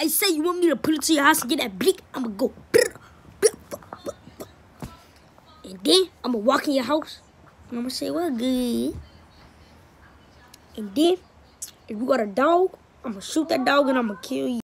I say you want me to put it to your house and get that blick, I'ma go. And then I'ma walk in your house and I'ma say, well, good. And then if you got a dog, I'ma shoot that dog and I'ma kill you.